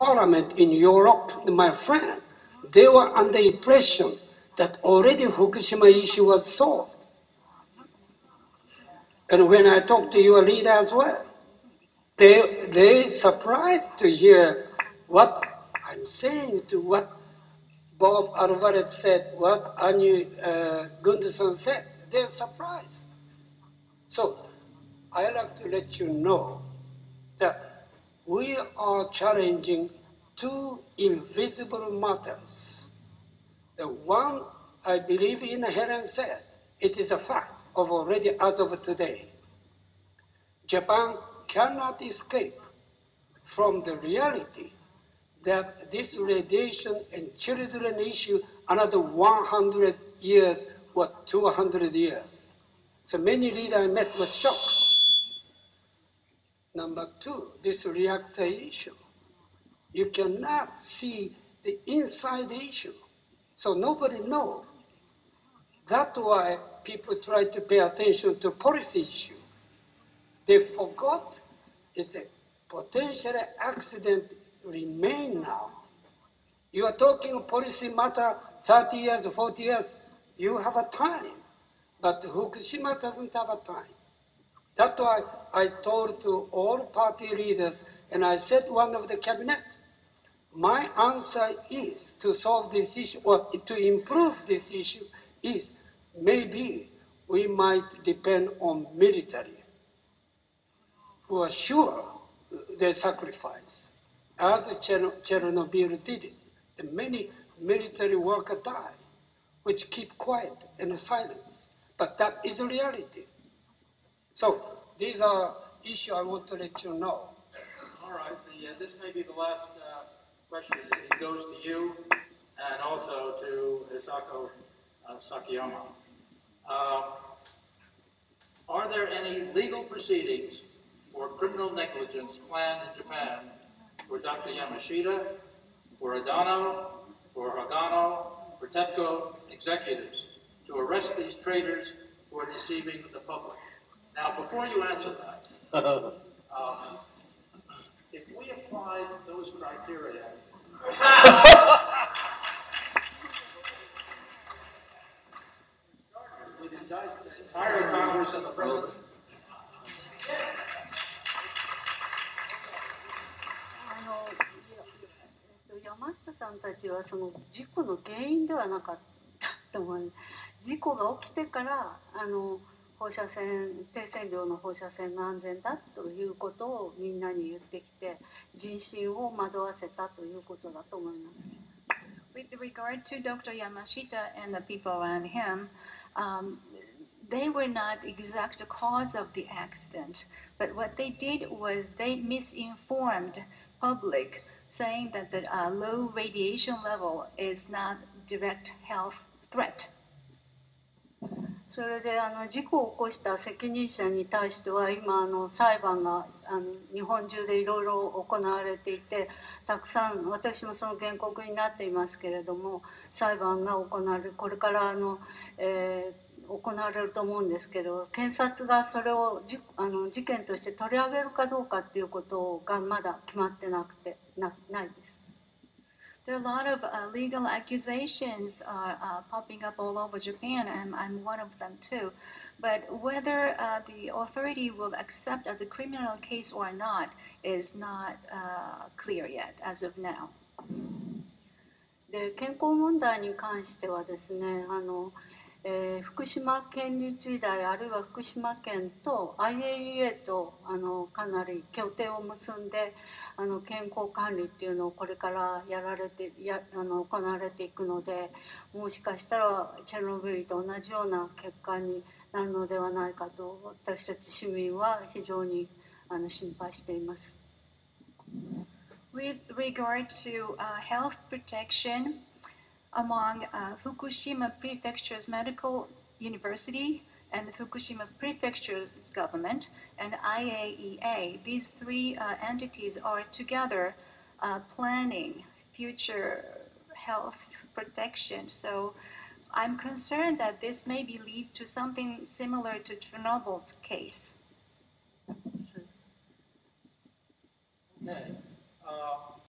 parliament in Europe, my friend, they were under impression that already Fukushima issue was solved. And when I talked to your leader as well, they, they surprised to hear what I'm saying to what Bob Alvarez said, what Anu uh, Gundersen said. They're surprised. So I like to let you know that we are challenging two invisible matters. The one I believe in Helen said, it is a fact of already as of today. Japan cannot escape from the reality that this radiation and children issue another 100 years or 200 years. So many leaders I met were shocked. Number two, this reactor issue. You cannot see the inside issue. So nobody knows. That's why people try to pay attention to policy issue. They forgot it's a potential accident remain now. You are talking policy matter 30 years, 40 years, you have a time. But Fukushima doesn't have a time. That's why I told to all party leaders, and I said one of the cabinet, my answer is to solve this issue, or to improve this issue, is maybe we might depend on military, who are sure they sacrifice as Chernobyl did it. Many military workers die, which keep quiet and silence. But that is a reality. So these are issues I want to let you know. All right. The, uh, this may be the last uh, question. It goes to you and also to Hisako uh, Sakiyama. Uh, are there any legal proceedings for criminal negligence planned in Japan for Dr. Yamashita, for Edano, for Hagano, for TEPCO executives to arrest these traitors who are deceiving the public. Now, before you answer that, um, if we applied those criteria, we'd indict the entire Congress and the President. 山下さんたちはその事故の原因ではなかったと思う事故が起きてからあの放射線低線量の放射線が安全だということをみんなに言ってきて人心を惑わせたということだと思います。With regard to Dr. Yamashita and the people around him, um, they were not exact cause of the accident, but what they did was they misinformed public saying that the uh, low radiation level is not direct health threat. それであの事故を起こした責任者に対しては今あの裁判があの日本中でいろいろ行われていてたくさん私もその原告になっていますけれども裁判が行われるこれからあの、えー行われると思うんですけど検察がそれをじあの事件として取り上げるかどうかっていうことがまだ決まってなくてなないです。There are a lot of uh, legal accusations uh, uh, popping up all over Japan, and I'm one of them too. But whether uh, the authority will accept as a criminal case or not is not clear yet as of now. で健康問題に関してはですねあの えー、福島県立医大あるいは福島県と IAEA とあのかなり協定を結んであの健康管理っていうのをこれからやられてやあの行われていくのでもしかしたらチェルノブイリと同じような結果になるのではないかと私たち市民は非常にあの心配しています。With regard to、uh, health protection, among uh, Fukushima Prefecture's Medical University and the Fukushima Prefecture's government and IAEA. These three uh, entities are together uh, planning future health protection. So I'm concerned that this may be lead to something similar to Chernobyl's case. Okay.